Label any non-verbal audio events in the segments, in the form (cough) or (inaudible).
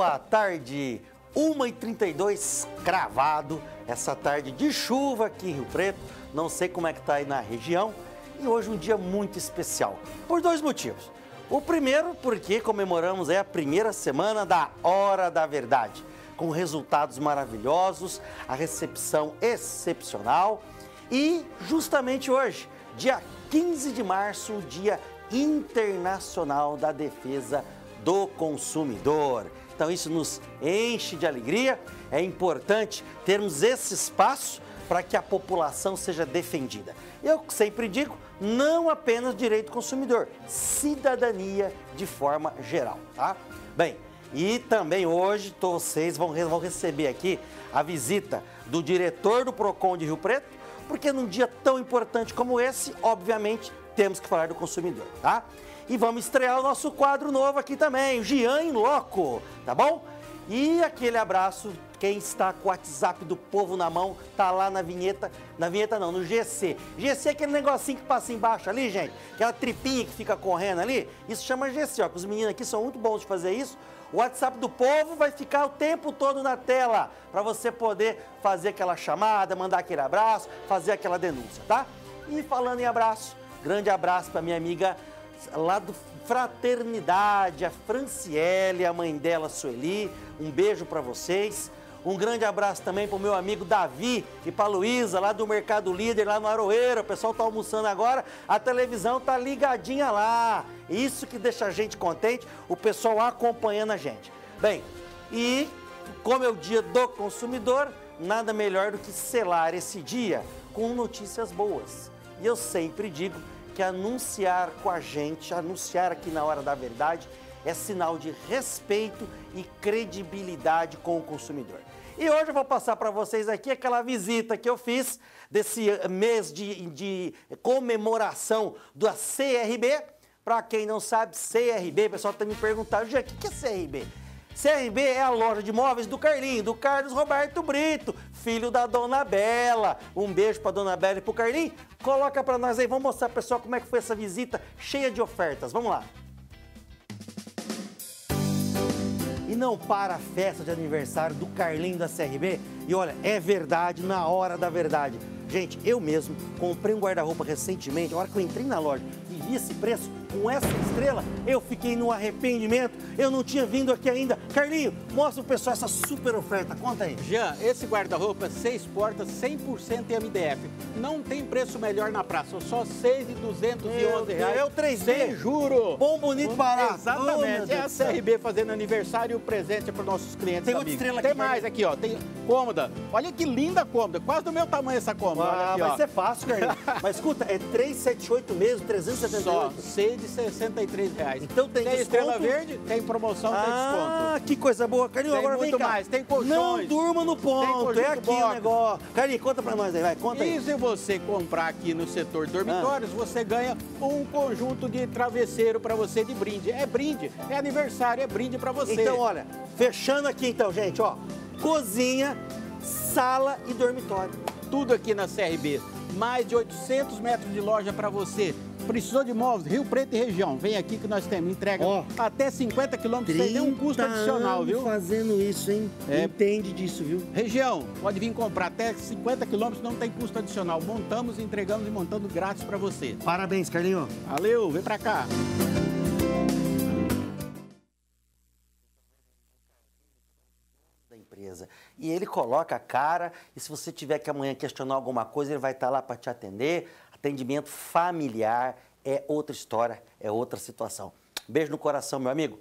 Boa tarde, 1h32 cravado, essa tarde de chuva aqui em Rio Preto, não sei como é que tá aí na região, e hoje um dia muito especial, por dois motivos. O primeiro, porque comemoramos aí a primeira semana da Hora da Verdade, com resultados maravilhosos, a recepção excepcional, e justamente hoje, dia 15 de março, o Dia Internacional da Defesa do Consumidor. Então isso nos enche de alegria. É importante termos esse espaço para que a população seja defendida. Eu sempre digo, não apenas direito do consumidor, cidadania de forma geral, tá? Bem, e também hoje vocês vão, vão receber aqui a visita do diretor do PROCON de Rio Preto, porque num dia tão importante como esse, obviamente, temos que falar do consumidor, tá? E vamos estrear o nosso quadro novo aqui também, o Gian em Loco, tá bom? E aquele abraço, quem está com o WhatsApp do povo na mão, tá lá na vinheta, na vinheta não, no GC. GC é aquele negocinho que passa embaixo ali, gente, aquela tripinha que fica correndo ali, isso chama GC, ó, que os meninos aqui são muito bons de fazer isso. O WhatsApp do povo vai ficar o tempo todo na tela, para você poder fazer aquela chamada, mandar aquele abraço, fazer aquela denúncia, tá? E falando em abraço, grande abraço para minha amiga lá do Fraternidade, a Franciele, a mãe dela, Sueli. Um beijo para vocês. Um grande abraço também para o meu amigo Davi e para Luísa, lá do Mercado Líder, lá no Aroeiro. O pessoal está almoçando agora, a televisão está ligadinha lá. Isso que deixa a gente contente, o pessoal acompanhando a gente. Bem, e como é o dia do consumidor, nada melhor do que selar esse dia com notícias boas. E eu sempre digo anunciar com a gente, anunciar aqui na hora da verdade, é sinal de respeito e credibilidade com o consumidor. E hoje eu vou passar para vocês aqui aquela visita que eu fiz desse mês de, de comemoração da CRB. Para quem não sabe, CRB, o pessoal está me perguntando, o que é CRB? CRB é a loja de móveis do Carlinho, do Carlos Roberto Brito, filho da Dona Bela. Um beijo para Dona Bela e para o Carlinho. Coloca para nós aí, vamos mostrar pro pessoal como é que foi essa visita cheia de ofertas. Vamos lá. E não para a festa de aniversário do Carlinho da CRB. E olha, é verdade na hora da verdade. Gente, eu mesmo comprei um guarda-roupa recentemente, a hora que eu entrei na loja e vi esse preço, com essa estrela, eu fiquei no arrependimento. Eu não tinha vindo aqui ainda. Carlinho, mostra o pessoal essa super oferta. Conta aí. Jean, esse guarda-roupa seis portas, 100% MDF. Não tem preço melhor na praça. Só 6,211 reais. É o 3D. Sem juro. Bom, bonito, barato. Exatamente. Oh, é a CRB fazendo aniversário e o presente para os nossos clientes Tem outra estrela Tem aqui. mais aqui, ó. Tem cômoda. Olha que linda cômoda. Quase do meu tamanho essa cômoda. Ah, aqui, vai ó. ser fácil, Carlinho. (laughs) Mas escuta, é 378 mesmo, 378. Só 6 de 63 reais. Então tem Tem desconto? estrela verde, tem promoção, tem Ah, desconto. que coisa boa. Carlinho, Tem agora vem muito cá. mais, tem colchões. Não durma no ponto, Tem é aqui o box. negócio. Carlinho, conta pra nós aí, vai, conta aí. E se você comprar aqui no setor dormitórios, você ganha um conjunto de travesseiro para você de brinde. É brinde, é aniversário, é brinde para você. Então, olha, fechando aqui então, gente, ó. Cozinha, sala e dormitório. tudo aqui na CRB. Mais de 800 metros de loja para você. Precisou de móveis, Rio Preto e região. Vem aqui que nós temos entrega Ó. até 50 quilômetros sem nenhum custo adicional, viu? fazendo isso, hein? É. Entende disso, viu? Região, pode vir comprar até 50 quilômetros, não tem custo adicional. Montamos, entregamos e montando grátis para você. Parabéns, Carlinho. Valeu, vem para cá. da empresa. E ele coloca a cara, e se você tiver que amanhã questionar alguma coisa, ele vai estar lá para te atender. Atendimento familiar é outra história, é outra situação. Beijo no coração, meu amigo.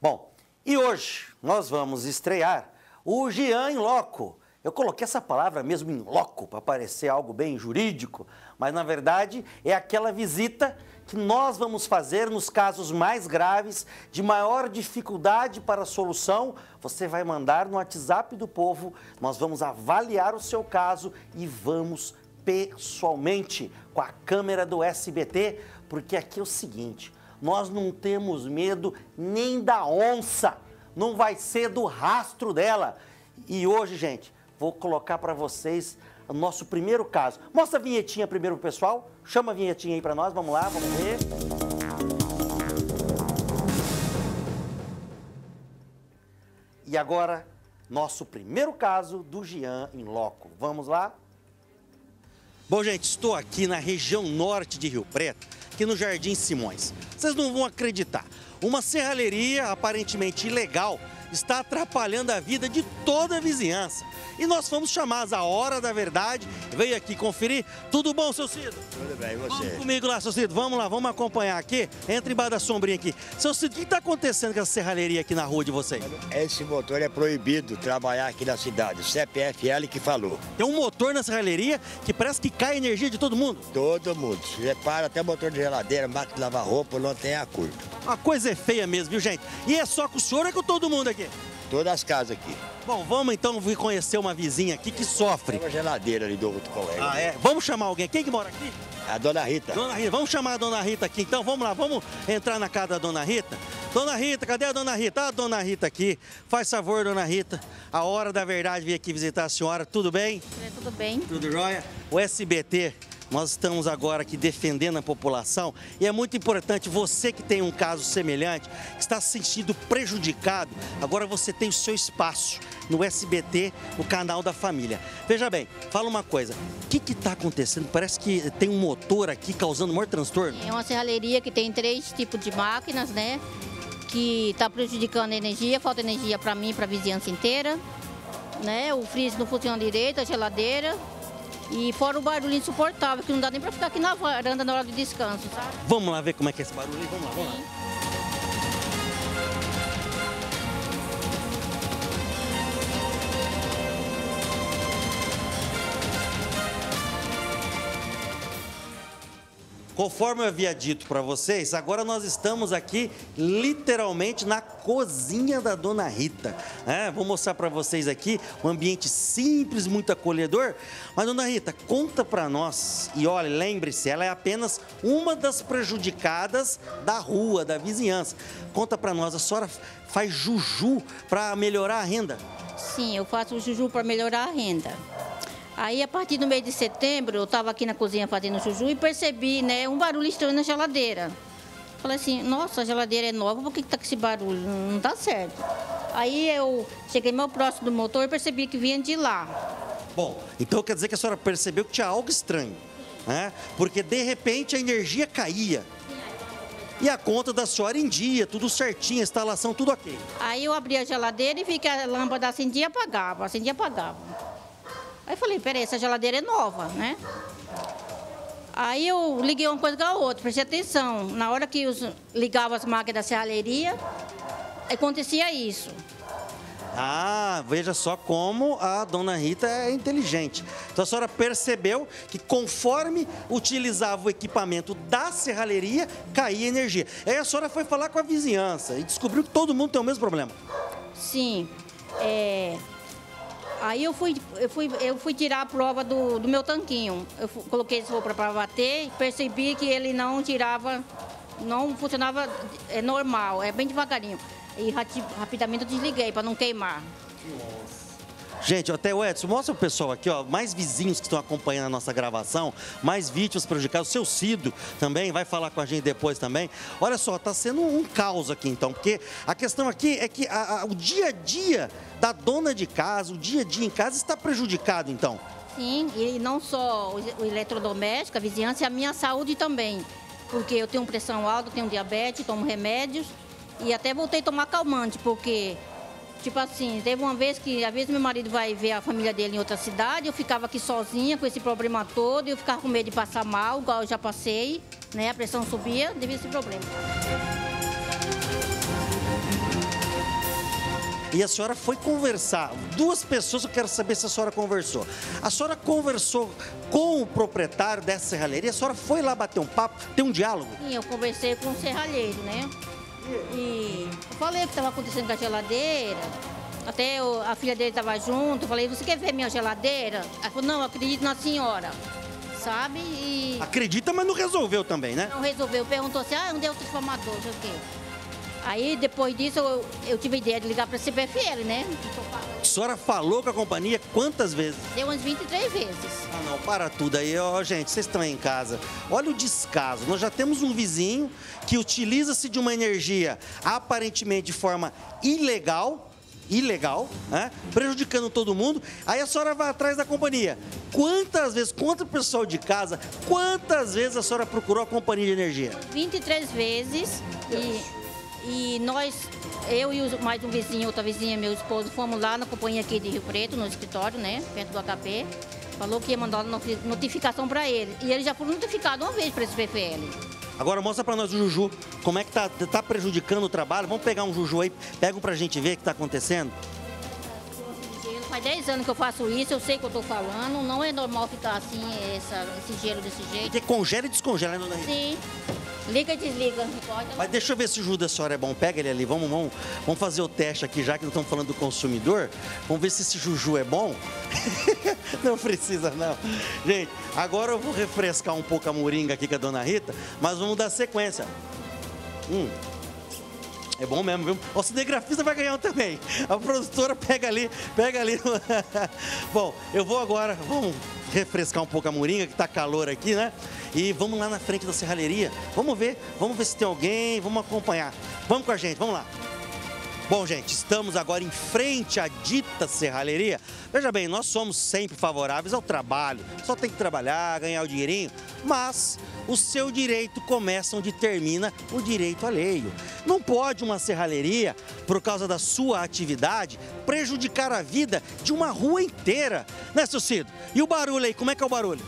Bom, e hoje nós vamos estrear o Gian em Loco. Eu coloquei essa palavra mesmo em loco para parecer algo bem jurídico, mas na verdade é aquela visita que nós vamos fazer nos casos mais graves, de maior dificuldade para a solução. Você vai mandar no WhatsApp do povo, nós vamos avaliar o seu caso e vamos pessoalmente com a câmera do SBT, porque aqui é o seguinte: nós não temos medo nem da onça, não vai ser do rastro dela. E hoje, gente, vou colocar para vocês o nosso primeiro caso. Mostra a vinhetinha primeiro pro pessoal. Chama a vinhetinha aí para nós, vamos lá, vamos ver. agora, nosso primeiro caso do Gian em loco. Vamos lá? Bom, gente, estou aqui na região norte de Rio Preto, aqui no Jardim Simões. Vocês não vão acreditar. Uma serralheria aparentemente ilegal está atrapalhando a vida de toda a vizinhança. E nós fomos chamados a hora da verdade, veio aqui conferir. Tudo bom, seu Cido? Tudo bem, e você? Vamos comigo lá, seu Cido. Vamos lá, vamos acompanhar aqui. Entra embaixo da sombrinha aqui. Seu Cido, o que está acontecendo com essa serralheria aqui na rua de vocês? Esse motor é proibido trabalhar aqui na cidade. O CPFL que falou. Tem um motor na serralheria que parece que cai a energia de todo mundo. Todo mundo. Repara, até motor de geladeira, máquina de lavar roupa, não tem a curva. A coisa é feia mesmo, viu, gente? E é só com o senhor ou é com todo mundo aqui? Todas as casas aqui. Bom, vamos então vir conhecer uma vizinha aqui que sofre. Tem uma geladeira ali do outro colega. Ah, é? Vamos chamar alguém. Quem que mora aqui? A dona Rita. Dona Rita, vamos chamar a dona Rita aqui então, vamos lá, vamos entrar na casa da dona Rita. Dona Rita, cadê a dona Rita? Ah, a dona Rita aqui. Faz favor, dona Rita. A hora da verdade vir aqui visitar a senhora. Tudo bem? É, tudo bem. Tudo jóia? O SBT, nós estamos agora aqui defendendo a população e é muito importante você que tem um caso semelhante, que está se sentindo prejudicado, agora você tem o seu espaço no SBT, no canal da família. Veja bem, fala uma coisa, o que está acontecendo? Parece que tem um motor aqui causando maior transtorno. É uma serralheria que tem três tipos de máquinas, né? Que está prejudicando a energia, falta energia para mim, para a vizinhança inteira. Né? O freezer não funciona direito, a geladeira. E fora o barulho insuportável, que não dá nem para ficar aqui na varanda na hora do descanso, sabe? Vamos lá ver como é que é esse barulho? Vamos lá, vamos lá. Conforme eu havia dito para vocês, agora nós estamos aqui literalmente na cozinha da Dona Rita. É, vou mostrar para vocês aqui um ambiente simples, muito acolhedor. Mas Dona Rita, conta para nós e olha, lembre-se, ela é apenas uma das prejudicadas da rua, da vizinhança. Conta para nós, a senhora faz juju para melhorar a renda? Sim, eu faço juju para melhorar a renda. Aí, a partir do mês de setembro, eu estava aqui na cozinha fazendo juju e percebi, né, um barulho estranho na geladeira. Falei assim, nossa, a geladeira é nova, por que está com esse barulho? Não está certo. Aí eu cheguei meu próximo do motor e percebi que vinha de lá. Bom, então quer dizer que a senhora percebeu que tinha algo estranho, né? Porque de repente a energia caía. E a conta da senhora em dia, tudo certinho, a instalação, tudo ok. Aí eu abri a geladeira e vi que a lâmpada acendia e apagava, acendia e apagava. Aí falei, peraí, essa geladeira é nova, né? Aí eu liguei uma coisa com a outra, prestei atenção. Na hora que os, ligava as máquinas da serralheria, acontecia isso. Ah, veja só como a dona Rita é inteligente. Então a senhora percebeu que conforme utilizava o equipamento da serralheria, caía energia. Aí a senhora foi falar com a vizinhança e descobriu que todo mundo tem o mesmo problema. Sim. É, Aí eu fui, eu fui, eu fui tirar a prova do, do meu tanquinho. Eu coloquei esse roupa para bater percebi que ele não tirava, não funcionava é normal, é bem devagarinho. E rapidamente eu desliguei para não queimar. Gente, até o Edson, mostra o pessoal aqui, ó, mais vizinhos que estão acompanhando a nossa gravação, mais vítimas prejudicadas. O seu Cido também vai falar com a gente depois também. Olha só, está sendo um caos aqui então, porque a questão aqui é que a, a, o dia a dia da dona de casa, o dia a dia em casa está prejudicado então. Sim, e não só o eletrodoméstico, a vizinhança, e a minha saúde também. Porque eu tenho pressão alta, tenho diabetes, tomo remédios e até voltei a tomar calmante, porque Tipo assim, teve uma vez que, às vezes, meu marido vai ver a família dele em outra cidade, eu ficava aqui sozinha com esse problema todo, e eu ficava com medo de passar mal, igual eu já passei, né? A pressão subia devido a esse problema. E a senhora foi conversar. Duas pessoas eu quero saber se a senhora conversou. A senhora conversou com o proprietário dessa serralheria? A senhora foi lá bater um papo, ter um diálogo? Sim, eu conversei com o serralheiro, né? E falei o que estava acontecendo com a geladeira. Até eu, a filha dele estava junto. Falei, você quer ver minha geladeira? Ela falou, não, acredito na senhora. Sabe? E... Acredita, mas não resolveu também, né? Não resolveu. Perguntou assim, ah, onde é o transformador? Não sei o quê. Aí, depois disso, eu, eu tive a ideia de ligar para a CPFL, né? A senhora falou com a companhia quantas vezes? Deu umas 23 vezes. Ah, não, para tudo aí. Ó, gente, vocês estão aí em casa. Olha o descaso. Nós já temos um vizinho que utiliza-se de uma energia aparentemente de forma ilegal ilegal, né? prejudicando todo mundo. Aí a senhora vai atrás da companhia. Quantas vezes, contra o pessoal de casa, quantas vezes a senhora procurou a companhia de energia? 23 vezes. E, e nós, eu e mais um vizinho, outra vizinha, meu esposo, fomos lá na companhia aqui de Rio Preto, no escritório, né? Perto do HP. Falou que ia mandar notificação para ele. E ele já foi notificado uma vez para esse PFL. Agora mostra pra nós o Juju, como é que tá, tá prejudicando o trabalho. Vamos pegar um Juju aí, pega um pra gente ver o que tá acontecendo. Faz 10 anos que eu faço isso, eu sei o que eu tô falando. Não é normal ficar assim, essa- esse gelo desse jeito. Porque congela e descongela, né, dona Rita? Sim. Liga desliga. Pode. Mas deixa eu ver se o Juju da senhora é bom. Pega ele ali, vamos, vamos, vamos fazer o teste aqui, já que não estamos falando do consumidor. Vamos ver se esse Juju é bom. (laughs) não precisa, não. Gente, agora eu vou refrescar um pouco a moringa aqui com a dona Rita, mas vamos dar sequência. Hum. É bom mesmo, viu? O cinegrafista vai ganhar um também. A produtora pega ali, pega ali. (laughs) bom, eu vou agora, vamos refrescar um pouco a moringa, que tá calor aqui, né? E vamos lá na frente da serralheria. Vamos ver, vamos ver se tem alguém, vamos acompanhar. Vamos com a gente, vamos lá. Bom, gente, estamos agora em frente à dita serralheria. Veja bem, nós somos sempre favoráveis ao trabalho. Só tem que trabalhar, ganhar o dinheirinho. Mas o seu direito começa onde termina o direito alheio. Não pode uma serralheria, por causa da sua atividade, prejudicar a vida de uma rua inteira. Né, seu Cido? E o barulho aí, como é que é o barulho?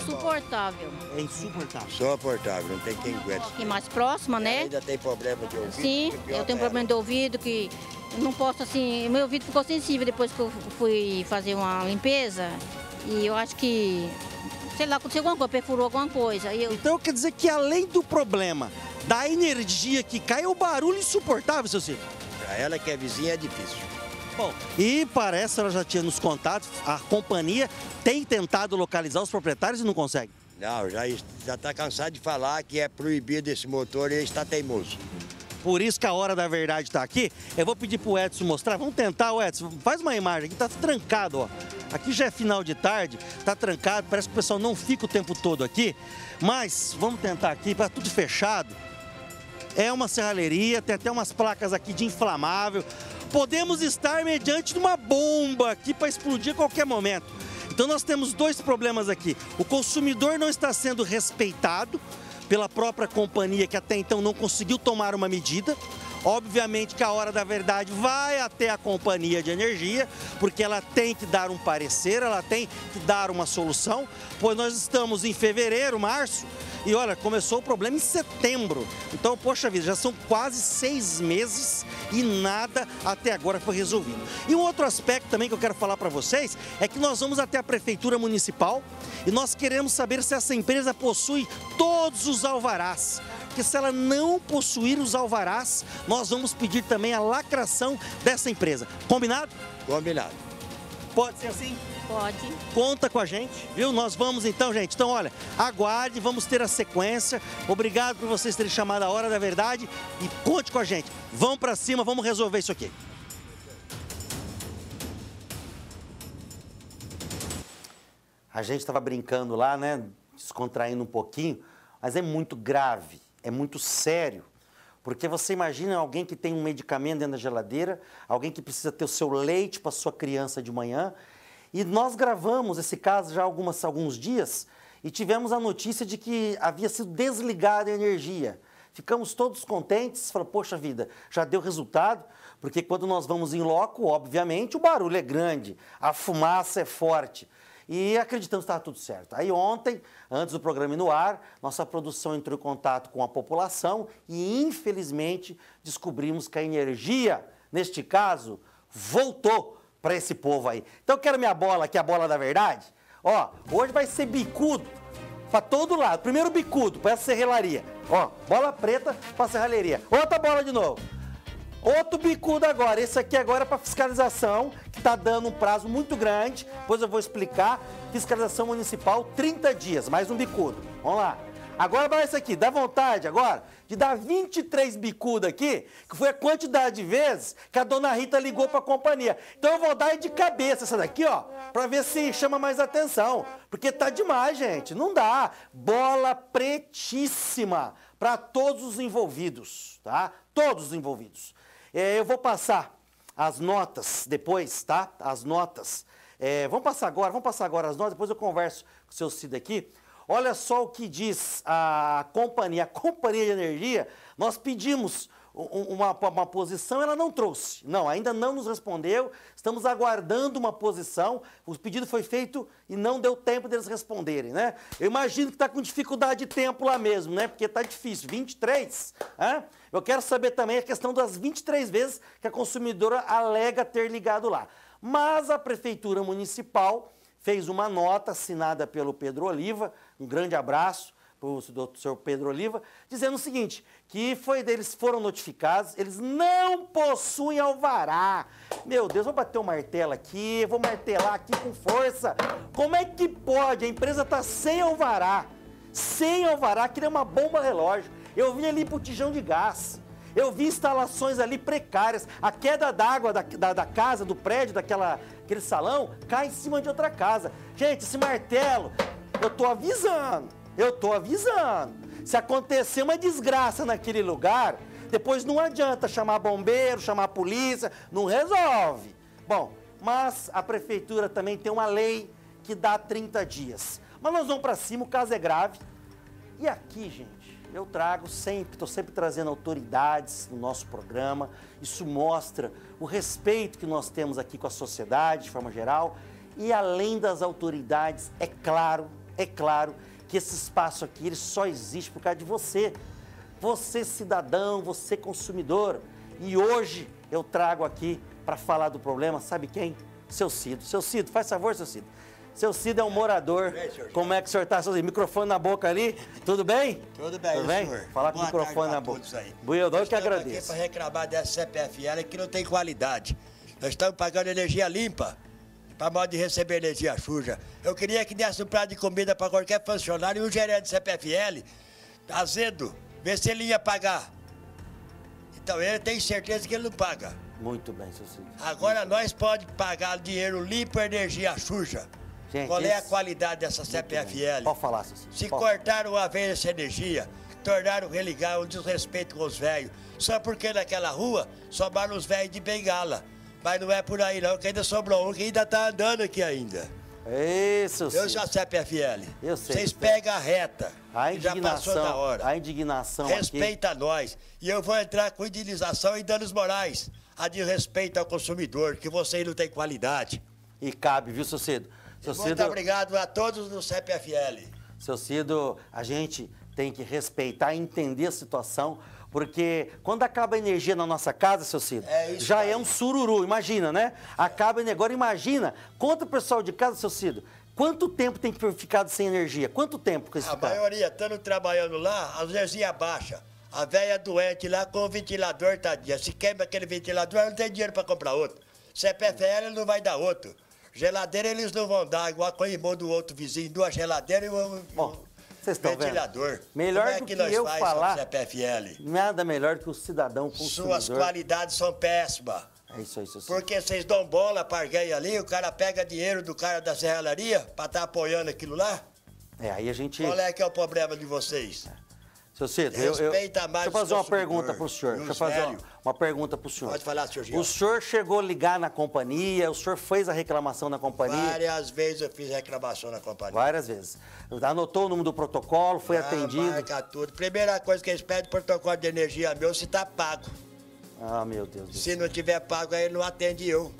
É insuportável. É insuportável. Suportável, não tem quem aguente. Aqui mais próxima, né? Ainda tem problema de ouvido. Sim, pior eu tenho problema de ouvido que não posso assim. Meu ouvido ficou sensível depois que eu fui fazer uma limpeza. E eu acho que, sei lá, aconteceu alguma coisa, perfurou alguma coisa. E eu, Então quer dizer que além do problema da energia que cai, é o barulho insuportável, seu ela. Pra ela que é vizinha é difícil. Bom, e parece, ela já tinha nos contatos, a companhia tem tentado localizar os proprietários e não consegue. Não, já está cansado de falar que é proibido esse motor e ele está teimoso. Por isso que a hora da verdade está aqui. Eu vou pedir pro Edson mostrar. Vamos tentar, o Edson. Faz uma imagem aqui, tá trancado, ó. Aqui já é final de tarde, tá trancado, parece que o pessoal não fica o tempo todo aqui. Mas vamos tentar aqui, para tudo fechado. É uma serralheria, tem até umas placas aqui de inflamável. Podemos estar mediante uma bomba aqui para explodir a qualquer momento. Então nós temos dois problemas aqui. O consumidor não está sendo respeitado pela própria companhia que até então não conseguiu tomar uma medida. Obviamente que a hora da verdade vai até a companhia de energia, porque ela tem que dar um parecer, ela tem que dar uma solução, pois nós estamos em fevereiro, março, e olha, começou o problema em setembro. Então, poxa vida, já são quase seis meses e nada até agora foi resolvido. E um outro aspecto também que eu quero falar para vocês é que nós vamos até a Prefeitura Municipal e nós queremos saber se essa empresa possui todos os alvarás. Porque se ela não possuir os alvarás, nós vamos pedir também a lacração dessa empresa. Combinado? Combinado. Pode ser assim? Pode. Conta com a gente, viu? Nós vamos então, gente. Então, olha, aguarde, vamos ter a sequência. Obrigado por vocês terem chamado a hora da verdade e conte com a gente. Vamos para cima, vamos resolver isso aqui. A gente estava brincando lá, né? Descontraindo um pouquinho, mas é muito grave, é muito sério. Porque você imagina alguém que tem um medicamento dentro da geladeira, alguém que precisa ter o seu leite para sua criança de manhã. E nós gravamos esse caso já há algumas, alguns dias e tivemos a notícia de que havia sido desligada a energia. Ficamos todos contentes, falamos, poxa vida, já deu resultado, porque quando nós vamos em loco, obviamente, o barulho é grande, a fumaça é forte. E acreditamos que estava tudo certo. Aí ontem, antes do programa ir no ar, nossa produção entrou em contato com a população e, infelizmente, descobrimos que a energia, neste caso, voltou para esse povo aí. Então eu quero minha bola aqui, a bola da verdade. Ó, hoje vai ser bicudo para todo lado. Primeiro bicudo para essa serralheria. Ó, bola preta para serralheria. Outra bola de novo. Outro bicudo agora. Esse aqui agora é para fiscalização, que está dando um prazo muito grande. Depois eu vou explicar. Fiscalização municipal, 30 dias. Mais um bicudo. Vamos lá. Agora vai esse aqui. Dá vontade agora de dar 23 bicudos aqui, que foi a quantidade de vezes que a dona Rita ligou para a companhia. Então eu vou dar de cabeça essa daqui, ó, para ver se chama mais atenção. Porque tá demais, gente. Não dá. Bola pretíssima para todos os envolvidos, tá? Todos os envolvidos. É, eu vou passar as notas depois, tá? As notas. É, vamos passar agora, vamos passar agora as notas, depois eu converso com o seu Cid aqui. Olha só o que diz a companhia, a companhia de energia. Nós pedimos uma, uma, posição, ela não trouxe. Não, ainda não nos respondeu. Estamos aguardando uma posição. O pedido foi feito e não deu tempo deles responderem, né? Eu imagino que está com dificuldade de tempo lá mesmo, né? Porque está difícil. 23. Né? Eu quero saber também a questão das 23 vezes que a consumidora alega ter ligado lá. Mas a Prefeitura Municipal fez uma nota assinada pelo Pedro Oliva. Um grande abraço do senhor Pedro Oliva, dizendo o seguinte, que foi deles foram notificados, eles não possuem alvará. Meu Deus, vou bater o um martelo aqui, vou martelar aqui com força. Como é que pode? A empresa está sem alvará, sem alvará, que nem uma bomba relógio. Eu vim ali botijão de gás. Eu vi instalações ali precárias. A queda d'água da, da, da, casa, do prédio, daquela aquele salão, cai em cima de outra casa. Gente, esse martelo, eu estou avisando. Eu estou avisando. Se acontecer uma desgraça naquele lugar, depois não adianta chamar bombeiro, chamar polícia, não resolve. Bom, mas a prefeitura também tem uma lei que dá 30 dias. Mas nós vamos para cima, o caso é grave. E aqui, gente, eu trago sempre, estou sempre trazendo autoridades no nosso programa. Isso mostra o respeito que nós temos aqui com a sociedade, de forma geral. E além das autoridades, é claro, é claro que esse espaço aqui ele só existe por causa de você. Você cidadão, você consumidor. E hoje eu trago aqui para falar do problema, sabe quem? Seu Cido. Seu Cido, faz favor, seu Cido. Seu Cido é um morador. Bem, Como é que o senhor está? Microfone na boca ali. Tudo bem? Tudo bem, Tudo bem? senhor. Falar com o microfone na boca. Eu dou que agradeço. aqui para reclamar dessa CPFL que não tem qualidade. Nós estamos pagando energia limpa para modo de receber energia suja. Eu queria que desse um prato de comida para qualquer funcionário e o gerente do CPFL, azedo, ver se ele ia pagar. Então ele tem certeza que ele não paga. Muito bem, seu Cid. Agora nós pode pagar dinheiro limpo energia suja. Gente, Qual é a qualidade dessa CPFL? Pode falar, seu Cid. Se Pode. cortaram uma vez essa energia, tornaram religar um desrespeito com os velhos. Só porque naquela rua sobraram os velhos de bengala. Mas não é por aí não, que ainda sobrou um que ainda tá andando aqui ainda. Isso, Eu já sei PFL. Eu sei. Vocês pegam a reta. A indignação, já passou da hora. A indignação Respeita aqui. nós. E eu vou entrar com indenização e danos morais. A de respeito ao consumidor, que vocês não têm qualidade. E cabe, viu, seu Cido? Seu Muito Cido... obrigado a todos do CPFL. Seu Cido, a gente tem que respeitar e entender a situação porque quando acaba a energia na nossa casa, seu Ciro, é já é um sururu, imagina, né? Acaba Agora imagina, conta o pessoal de casa, seu Ciro, quanto tempo tem que ficar sem energia? Quanto tempo que A maioria estando trabalhando lá, a energia baixa. A velha doente lá com o ventilador, tadinha. Se quebra aquele ventilador, não tem dinheiro para comprar outro. CPFL não vai dar outro. Geladeira eles não vão dar, igual com o do outro vizinho, duas geladeiras e um. Bom, vocês estão Ventilador. Vendo? Melhor Como é do que, que eu falar. CPFL? Nada melhor do que o cidadão consumidor. Suas qualidades são péssimas. É isso aí, isso Porque vocês dão bola para alguém ali, o cara pega dinheiro do cara da serralharia para estar tá apoiando aquilo lá? É, aí a gente. Qual é que é o problema de vocês? É. Seu Cid, eu, eu, deixa eu fazer uma pergunta para o senhor. Deixa eu fazer uma, uma pergunta para o senhor. Pode falar, senhor O senhor chegou a ligar na companhia, o senhor fez a reclamação na companhia? Várias vezes eu fiz reclamação na companhia. Várias vezes. Anotou o número do protocolo, foi ah, atendido? Marca tudo. Primeira coisa que eles pedem, protocolo de energia meu, se está pago. Ah, meu Deus do Se não tiver pago, aí não atende eu.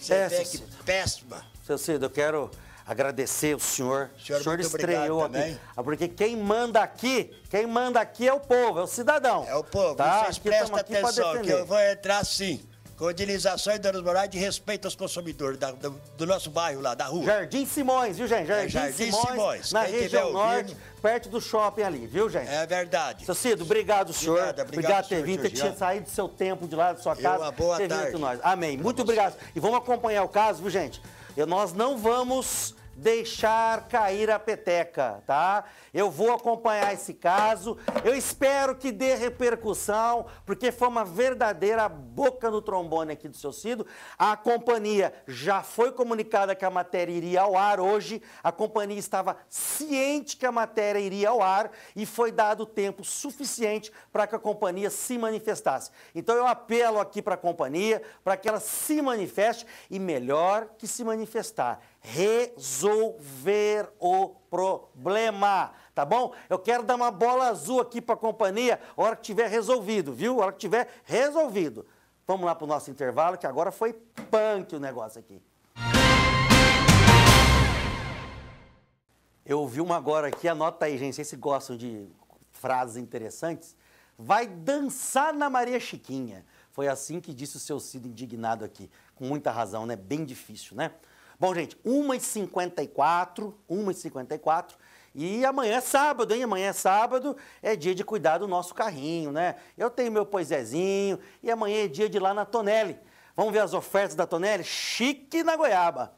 Você é, vê que péssima. Seu Cid, eu quero agradecer o senhor. O senhor, o senhor estreou aqui. Ah, porque quem manda aqui, quem manda aqui é o povo, é o cidadão. É o povo. Tá? Vocês prestem atenção que eu vou entrar sim. Com utilização e danos morais de respeito aos consumidores da, do, do, nosso bairro lá, da rua. Jardim Simões, viu, gente? Jardim, é, Jardim Simões, Simões, na região norte, perto do shopping ali, viu, gente? É verdade. Seu Cido, obrigado, senhor. Obrigado, obrigado por ter vindo, ter tinha saído do seu tempo de lá da sua casa. Uma boa tarde. Nós. Amém. Muito obrigado. E vamos acompanhar o caso, viu, gente? E nós não vamos deixar cair a peteca, tá? Eu vou acompanhar esse caso. Eu espero que dê repercussão, porque foi uma verdadeira boca no trombone aqui do seu Cido. A companhia já foi comunicada que a matéria iria ao ar hoje. A companhia estava ciente que a matéria iria ao ar e foi dado tempo suficiente para que a companhia se manifestasse. Então eu apelo aqui para a companhia para que ela se manifeste e melhor que se manifestar, resolver o problema, tá bom? Eu quero dar uma bola azul aqui para a companhia, hora que tiver resolvido, viu? Hora que tiver resolvido. Vamos lá para o nosso intervalo, que agora foi punk o negócio aqui. Eu ouvi uma agora aqui, anota aí, gente, vocês gostam de frases interessantes. Vai dançar na Maria Chiquinha. Foi assim que disse o seu Cid indignado aqui. Com muita razão, né? Bem difícil, né? Bom, gente, 1h54, 1h54. E amanhã é sábado, hein? Amanhã é sábado, é dia de cuidar do nosso carrinho, né? Eu tenho meu poisézinho e amanhã é dia de ir lá na Tonelli. Vamos ver as ofertas da Tonelli? Chique na goiaba.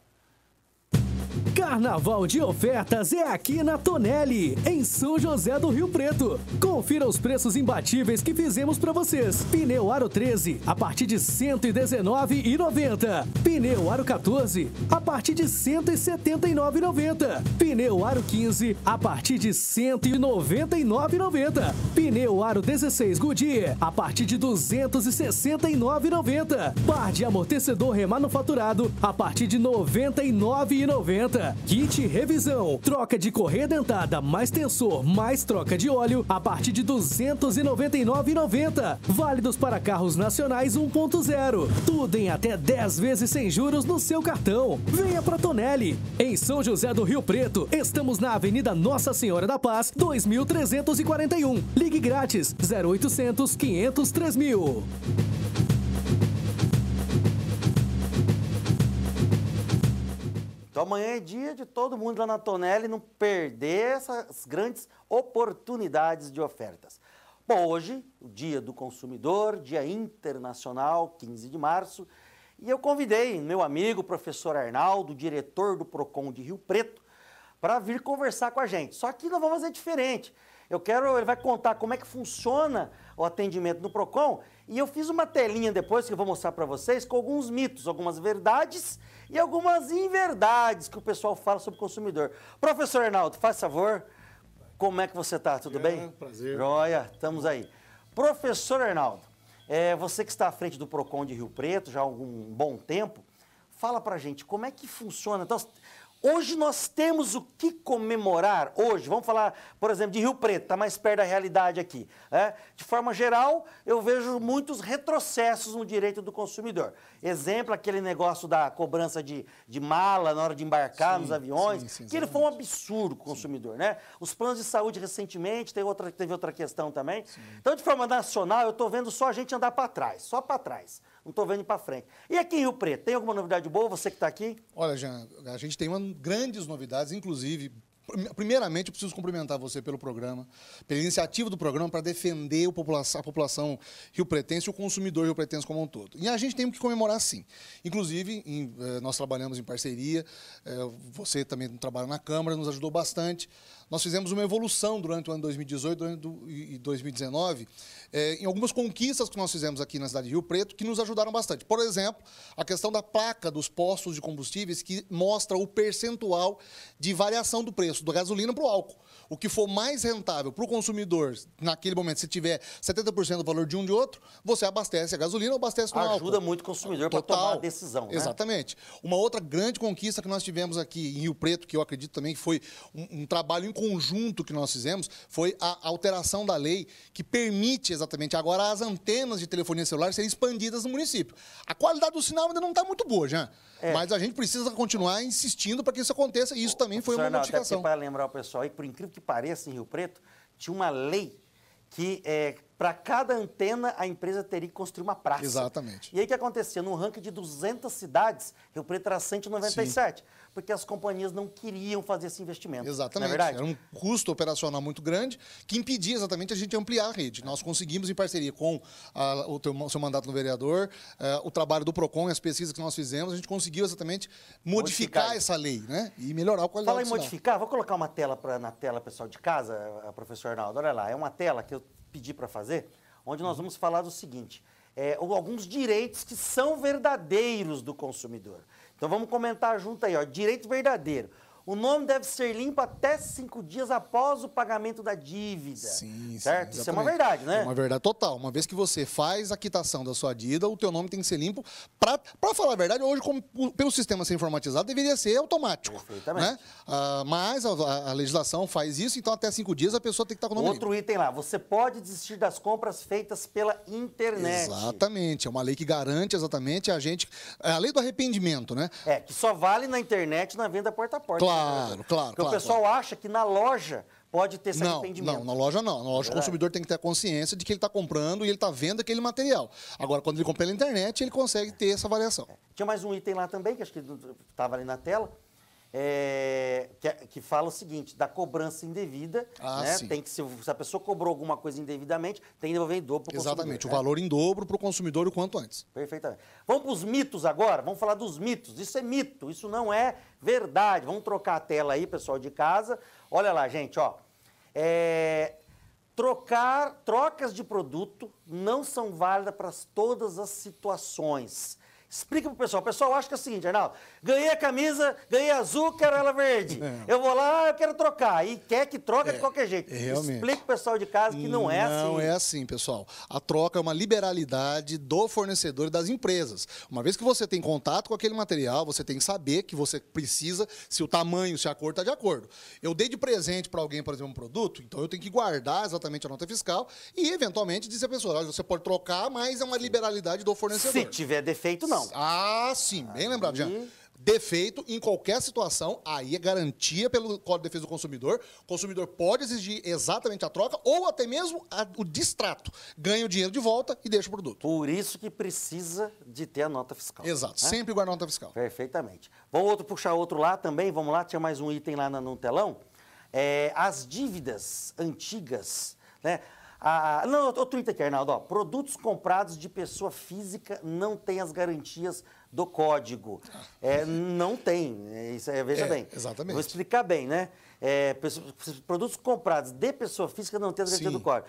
Carnaval de ofertas é aqui na Tonelli, em São José do Rio Preto. Confira os preços imbatíveis que fizemos para vocês. Pneu Aro 13 a partir de R$ 119,90. Pneu Aro 14 a partir de R$ 179,90. Pneu Aro 15 a partir de R$ 199,90. Pneu Aro 16 Goodyear a partir de R$ 269,90. Par de amortecedor remanufaturado a partir de R$ 99,90. Kit revisão. Troca de correia dentada mais tensor mais troca de óleo a partir de R$ 299,90. Válidos para carros nacionais 1.0. Tudo em até 10 vezes sem juros no seu cartão. Venha para Tonelli. Em São José do Rio Preto, estamos na Avenida Nossa Senhora da Paz, 2341. Ligue grátis 0800 500 3000. Então amanhã é dia de todo mundo lá na Tonelli não perder essas grandes oportunidades de ofertas. Bom, hoje, o Dia do Consumidor, Dia Internacional, 15 de março, e eu convidei meu amigo, professor Arnaldo, diretor do Procon de Rio Preto, para vir conversar com a gente. Só que nós vamos fazer diferente. Eu quero, ele vai contar como é que funciona o atendimento no Procon, e eu fiz uma telinha depois que eu vou mostrar para vocês com alguns mitos, algumas verdades e algumas inverdades que o pessoal fala sobre o consumidor. Professor Arnaldo, faz favor, como é que você está? Tudo é, bem? Prazer. Joia, estamos aí. Professor Arnaldo, é, você que está à frente do PROCON de Rio Preto já há algum bom tempo, fala para gente como é que funciona. Então, Hoje nós temos o que comemorar. Hoje, vamos falar, por exemplo, de Rio Preto, está mais perto da realidade aqui. Né? De forma geral, eu vejo muitos retrocessos no direito do consumidor. Exemplo, aquele negócio da cobrança de, de mala na hora de embarcar sim, nos aviões, sim, sim, que ele foi um absurdo consumidor. Né? Os planos de saúde recentemente, teve outra, teve outra questão também. Então, de forma nacional, eu estou vendo só a gente andar para trás, só para trás não estou vendo para frente. E aqui em Rio Preto, tem alguma novidade boa, você que está aqui? Olha, Jean, a gente tem uma, grandes novidades, inclusive Primeiramente, eu preciso cumprimentar você pelo programa, pela iniciativa do programa para defender a população, rio-pretense e o consumidor rio-pretense como um todo. E a gente tem que comemorar sim. Inclusive, em, eh, nós trabalhamos em parceria, eh, você também trabalha na Câmara, nos ajudou bastante nós fizemos uma evolução durante o ano 2018 e 2019 é, em algumas conquistas que nós fizemos aqui na cidade de Rio Preto que nos ajudaram bastante. Por exemplo, a questão da placa dos postos de combustíveis que mostra o percentual de variação do preço da gasolina para o álcool. O que for mais rentável para o consumidor naquele momento, se tiver 70% do valor de um de outro, você abastece a gasolina ou abastece Ajuda álcool. Ajuda muito o consumidor para tomar a decisão. Né? Exatamente. Uma outra grande conquista que nós tivemos aqui em Rio Preto, que eu acredito também que foi um, um trabalho em conjunto que nós fizemos foi a alteração da lei que permite exatamente agora as antenas de telefonia celular serem expandidas no município. A qualidade do sinal ainda não está muito boa, já. É. Mas a gente precisa continuar insistindo para que isso aconteça e isso também foi uma modificação. Para lembrar o pessoal aí, por incrível que pareça, em Rio Preto, tinha uma lei que é, para cada antena a empresa teria que construir uma praça. Exatamente. E aí o que acontecia? No ranking de 200 cidades, Rio Preto era 197. Sim. Porque as companhias não queriam fazer esse investimento. Exatamente. Não é? Era um custo operacional muito grande que impedia exatamente a gente ampliar a rede. Nós conseguimos, em parceria com a, o, teu, o seu mandato no vereador, eh, o trabalho do PROCON e as pesquisas que nós fizemos, a gente conseguiu exatamente modificar, Modificar. essa lei né? e melhorar a qualidade Fala em modificar, vou colocar uma tela pra, na tela, pessoal de casa, a professor Arnaldo, olha lá, é uma tela que eu pedi para fazer, onde nós vamos falar do seguinte, é, alguns direitos que são verdadeiros do consumidor. Então vamos comentar junto aí, ó, direito verdadeiro. O nome deve ser limpo até cinco dias após o pagamento da dívida. Sim, certo? sim, Isso é uma verdade, né? É uma verdade total. Uma vez que você faz a quitação da sua dívida, o teu nome tem que ser limpo. Para falar a verdade, hoje, como, pelo sistema ser informatizado, deveria ser automático. Perfeitamente. Né? Ah, mas a, a- legislação faz isso, então até cinco dias a pessoa tem que estar com o nome limpo. Outro item lá, você pode desistir das compras feitas pela internet. Exatamente. É uma lei que garante exatamente a gente. É a lei do arrependimento, né? É, que só vale na internet na venda porta a porta. Claro, né? claro, Porque claro, o pessoal acha que na loja pode ter esse Não, arrependimento. não, na loja não. Na loja o Verdade. consumidor tem que ter a consciência de que ele está comprando e ele está vendo aquele material. Agora, quando ele compra pela internet, ele consegue ter essa avaliação. Tinha mais um item lá também, que acho que estava ali na tela, é, que, é- que fala o seguinte, da cobrança indevida. Ah, né? Tem que, se, se a pessoa cobrou alguma coisa indevidamente, tem que devolver em dobro para o Exatamente. O consumidor. né? valor em dobro para o consumidor o quanto antes. Perfeitamente. Vamos para os mitos agora? Vamos falar dos mitos. Isso é mito, isso não é verdade. Vamos trocar a tela aí, pessoal de casa. Olha lá, gente, ó. É, trocar, trocas de produto não são válidas para todas as situações. Explica pro pessoal. O pessoal acha que é o seguinte, Arnaldo, ganhei a camisa, ganhei azul, quero ela verde. Eu vou lá, eu quero trocar. E quer que troca de qualquer jeito. é, realmente. Explica pro pessoal de casa que não é assim. Não é assim, pessoal. A troca é uma liberalidade do fornecedor e das empresas. Uma vez que você tem contato com aquele material, você tem que saber que você precisa, se o tamanho, se a cor está de acordo. Eu dei de presente para alguém, por exemplo, um produto, então eu tenho que guardar exatamente a nota fiscal e, eventualmente, dizer à pessoa: olha, você pode trocar, mas é uma liberalidade do fornecedor. Se tiver defeito, não. Ah, sim, bem lembrado, Jean. Defeito em qualquer situação, aí é garantia pelo Código de Defesa do Consumidor. O consumidor pode exigir exatamente a troca ou até mesmo a- o distrato. Ganha o dinheiro de volta e deixa o produto. Por isso que precisa de ter a nota fiscal. Exato, né? sempre guardar a nota fiscal. Perfeitamente. Vamos outro puxar outro lá também, vamos lá, tinha mais um item lá na- no telão. É, as dívidas antigas, né? Ah, não, outro item aqui, Arnaldo. Ó, produtos comprados de pessoa física não têm as garantias do código. É, não tem. É, Isso é, veja É, bem. exatamente. Vou explicar bem, né? É, produtos comprados de pessoa física não têm as garantias Sim. do código.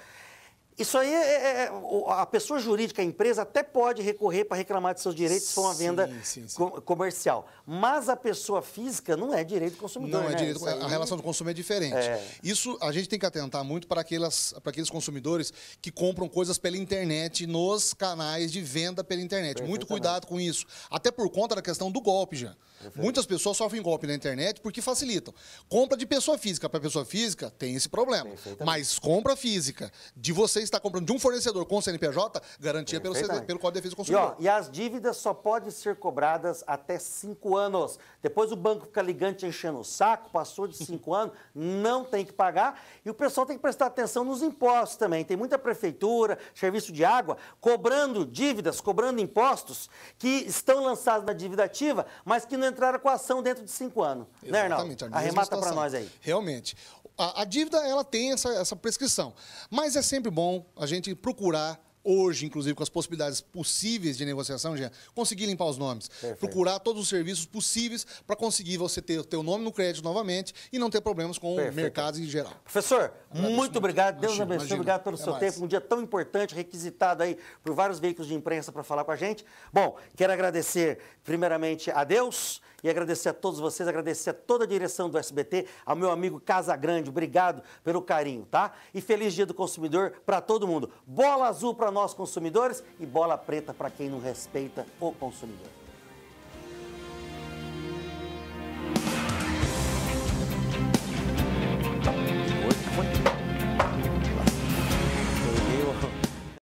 Isso aí, é, é- é- o- a pessoa jurídica, a empresa, até pode recorrer para reclamar de seus direitos se for uma Sim, venda sim, sim. co- comercial. Mas a pessoa física não é direito do consumidor. Não, é né? direito, Isso aí- a relação do consumo é diferente. É. Isso a gente tem que atentar muito para, aquelas, para aqueles consumidores que compram coisas pela internet nos canais de venda pela internet. Muito cuidado com isso. Até por conta da questão do golpe, já. Muitas pessoas sofrem golpe na internet porque facilitam. Compra de pessoa física para pessoa física tem esse problema. Mas compra física de você estar comprando de um fornecedor com CNPJ, garantia pelo, CD, pelo Código de Defesa do E, ó, Consumidor. e as dívidas só podem ser cobradas até cinco anos. Depois o banco fica ligando, te enchendo o saco, passou de cinco (laughs) anos, não tem que pagar. E o pessoal tem que prestar atenção nos impostos também. Tem muita prefeitura, serviço de água, cobrando dívidas, cobrando impostos que estão lançados na dívida ativa, mas que não entraram com a ação dentro de cinco anos. Né, Arnaldo? Exatamente, a mesma Arremata para nós aí. Realmente. A, a dívida, ela tem essa, essa prescrição. Mas é sempre bom a gente procurar, hoje, inclusive, com as possibilidades possíveis de negociação, conseguir limpar os nomes. Procurar todos os serviços possíveis para conseguir você ter o teu nome no crédito novamente e não ter problemas com Perfeito. o mercado em geral. Professor, muito muito. obrigado. Deus Imagina, abençoe. imagina. Obrigado pelo Até seu mais. tempo. Um dia tão importante, requisitado aí por vários veículos de imprensa para falar com a gente. Bom, quero agradecer primeiramente a Deus e agradecer a todos vocês, agradecer a toda a direção do SBT, ao meu amigo Casa Grande. Obrigado pelo carinho, tá? E feliz Dia do Consumidor para todo mundo. Bola azul para nós consumidores e bola preta para quem não respeita o consumidor.